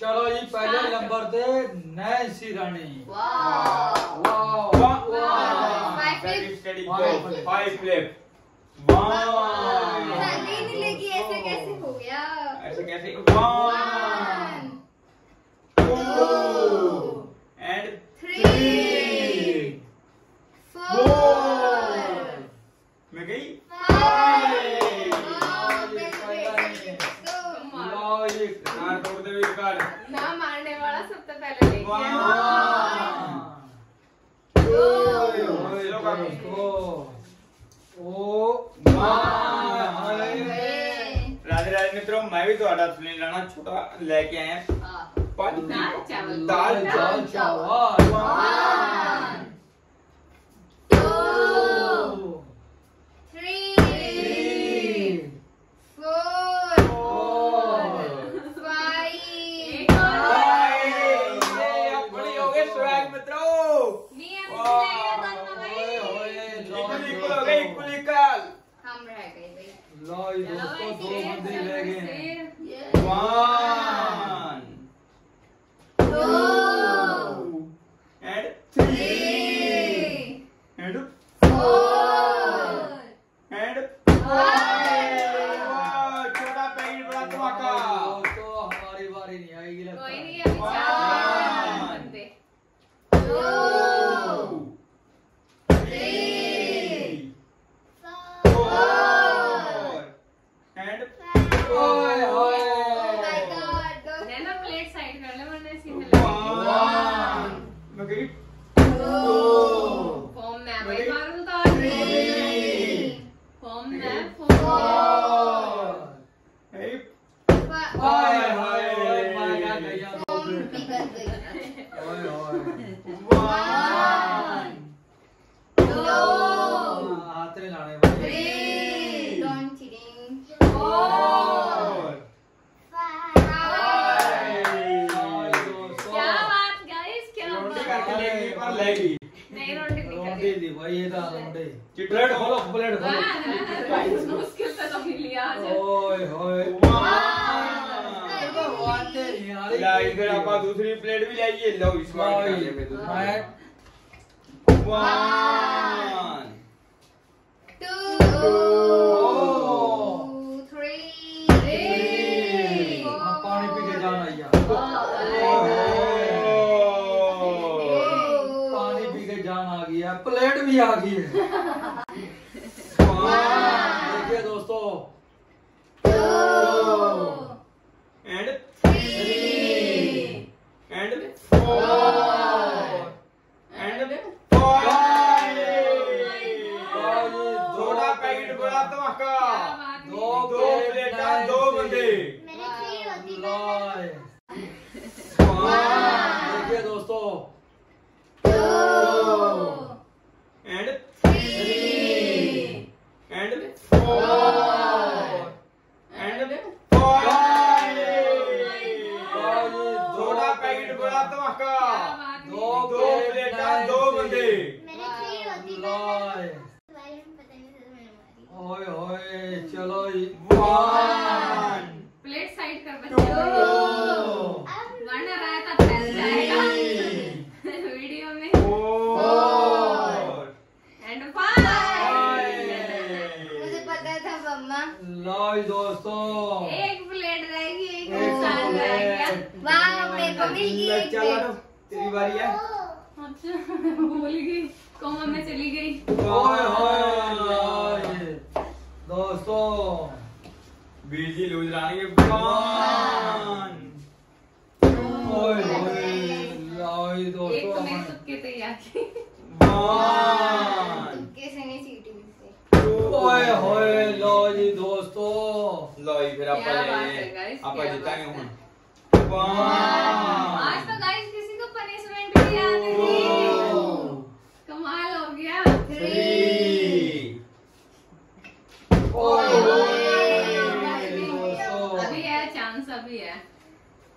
चलो जी पहले नंबर पे नैन्सी रानी. फाइव फ्लिप वाह नहीं लगी ऐसे कैसे हो गया? ऐसे कैसे? One two and three four मैं गई? लो जी कार तोड़ दे वीर कार ना मारने वाला सबसे पहले देख राधे राधे मित्रों मैं भी थोड़ा आटा सुनील राणा छोटा लेके आया। दाल चावल। दाल चावल। three. दो फॉर्म में भाई मारू तो Three. फॉर्म में फॉर्म Hey, हाय हाय ओए मैं क्या गया दो फोम मिनट। पिघल गई ओए ओए one, दो हाथ नहीं लाने वाले three don't cheating four, five. क्या बात गाइस क्या रोटी बात करके जाएगी रोटी दी भाई ये तो था रोटी चिट्रेट खोलो प्लेट खोलो। भाई इधर आप दूसरी प्लेट भी लाइए लो इसमें वन टू भी आ गई है। देखिए दोस्तों। थ्री and four छोटा पैकेट बड़ा धमाका। दो दो प्लेटां दो बंदे। था मारी ओए ओए चलो One, प्लेट साइड कर बच्चे रायता फैल जाएगा three, वीडियो में एंड मुझे पता था मम्मा. लो दोस्तों. एक प्लेट रहेगी एक इंसान रह वाह मेरे को मिल गई एक प्लेट। तेरी बारी है। भूल गई कोमा में चली गई। ओए ओए दोस्तों। बीजी लूज रानी के वन ओए ओए। लो जी एक दोस्तों तो मेरे तुक्के तैयार की वन तुक्के से नहीं सीटी से ओए होए लो जी दोस्तों। लो जी फिर क्या ਆਪਾਂ बात है।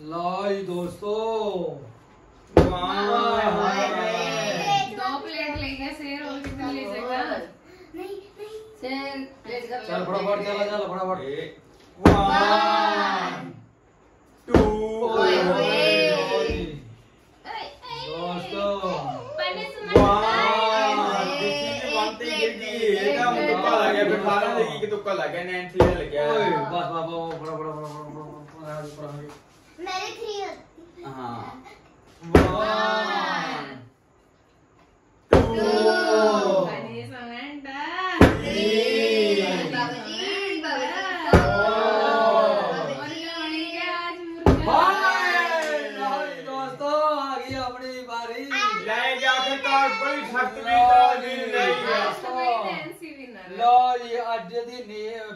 लो जी दोस्तों वाह दो प्लेट लेगा शेर और कितना ले जाएगा नहीं नहीं शेर ले चल फटाफट चला चल फटाफट वन टू ओए, ओए। दोस्तों ते तुक्का लग गया फिर खाना लगी कि गया बस बस बस फटाफट फटाफट फटाफट फटाफट मेरे थ्री होती हाँ। वन टू पनिशमेंट थ्री बाबूजी और क्या बनेगा आज मुर्गा हाय लो जी दोस्तों आ गई अपनी बारी ले जाके कार बड़ी सख्त भी तरह दी रही है आज तो भाई नैन्सी विनर लो जी ਅੱਜ ਦੀ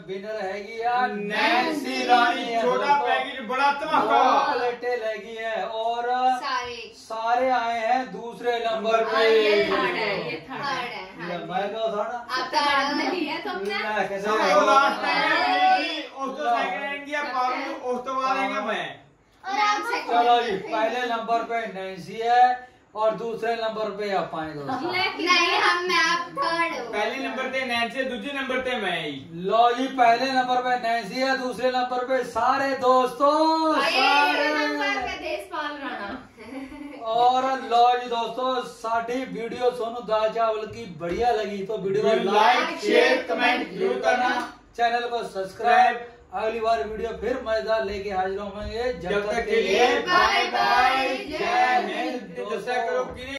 ਵਿਨਰ ਹੈਗੀ ਆ नैन्सी रानी छोटा पैकेट बड़ा धमाका प्लेटें लगी है और सारे सारे आए हैं दूसरे नंबर पे हाँ, ये थर्ड है ये थर्ड है थर्ड है ले, हाँ मैं कहा था ना आप तो थर्ड नहीं है तुमने ਲੈ ਕੇ सब जा। तो लास्ट टाइम उस तो सेकंड हैंड किया पारू उस तो बाद आएगा मैं और आप second चलो जी number पे। पहले नंबर पे नैन्सी है और दूसरे नंबर पे आप आए दोस्तों लेकिन नहीं हम मैं आप थर्ड ही। लो जी पहले नंबर पे नैन्सी है दूसरे नंबर पे सारे दोस्तों सारे और लो जी दोस्तों साडी वीडियो सोनू दाल चावल की बढ़िया लगी तो वीडियो को लाइक शेयर कमेंट ज़रूर करना। चैनल को सब्सक्राइब अगली बार वीडियो फिर मज़ेदार लेके हाजिर होंगे। जब तक के लिए बाय बाय जय हिंद दोस्तों।